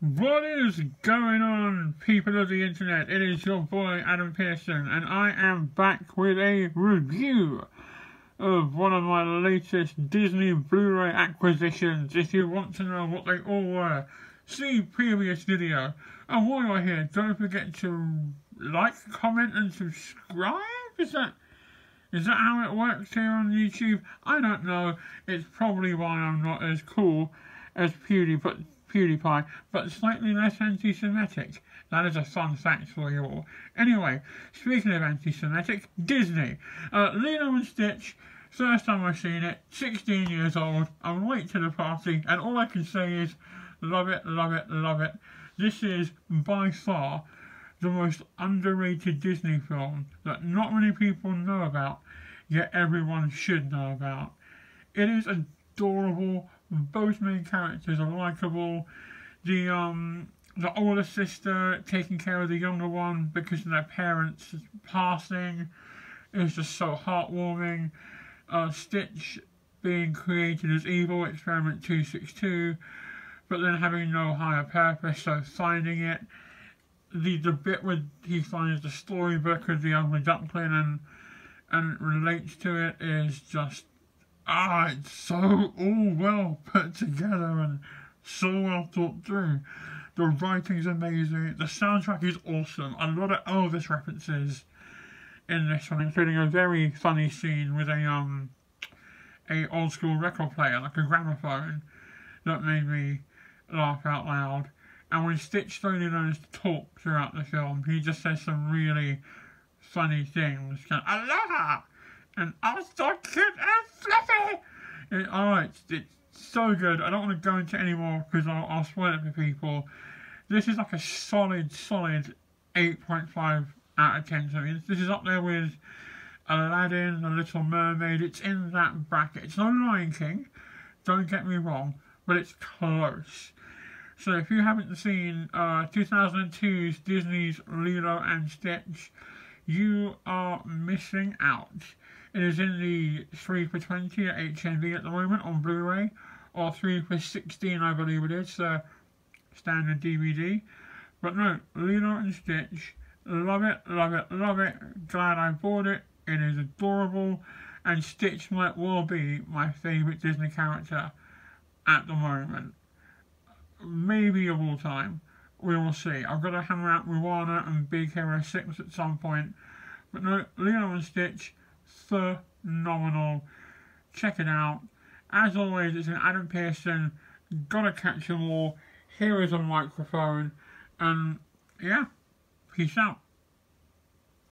What is going on, people of the internet? It is your boy Adam Pearson, and I am back with a review of one of my latest Disney Blu ray acquisitions. If you want to know what they all were, see previous video. And while you're here, don't forget to like, comment, and subscribe. Is that is that how it works here on YouTube? I don't know. It's probably why I'm not as cool as PewDiePie. PewDiePie, but slightly less anti-Semitic. That is a fun fact for you all. Anyway, speaking of anti-Semitic, Disney. Uh, Lilo and Stitch, first time I've seen it, 16 years old, I'm late to the party, and all I can say is, love it, love it, love it. This is, by far, the most underrated Disney film that not many people know about, yet everyone should know about. It is adorable, both main characters are likable. The um the older sister taking care of the younger one because of their parents passing is just so heartwarming. Uh, Stitch being created as evil, Experiment 262, but then having no higher purpose, so finding it. The the bit where he finds the storybook of the ugly duckling and and relates to it is just ah, it's so all well put together and so well thought through. The writing's amazing. The soundtrack is awesome. A lot of Elvis references in this one, including a very funny scene with a um a old school record player, like a gramophone, that made me laugh out loud. And when Stitch slowly learns to talk throughout the film, he just says some really funny things. Kind of, Aloha! And I'll start cute and fluffy! And, oh, it's, it's so good. I don't want to go into any more because I'll, I'll spoil it for people. This is like a solid, solid 8.5 out of 10 to me. This is up there with Aladdin, The Little Mermaid. It's in that bracket. It's no Lion King, don't get me wrong, but it's close. So if you haven't seen uh, 2002's Disney's Lilo and Stitch, you are missing out. It is in the 3 for 20 at HMV at the moment on Blu-ray, or 3 for 16 I believe it is, so standard DVD. But no, Lilo and Stitch, love it, love it, love it, glad I bought it, it is adorable, and Stitch might well be my favourite Disney character at the moment. Maybe of all time. We will see. I've got to hammer out Moana and Big Hero 6 at some point. But no, Lilo and Stitch, phenomenal. Check it out. As always, it's an Adam Pearson. Gotta catch them all. Here is a microphone. And yeah, peace out.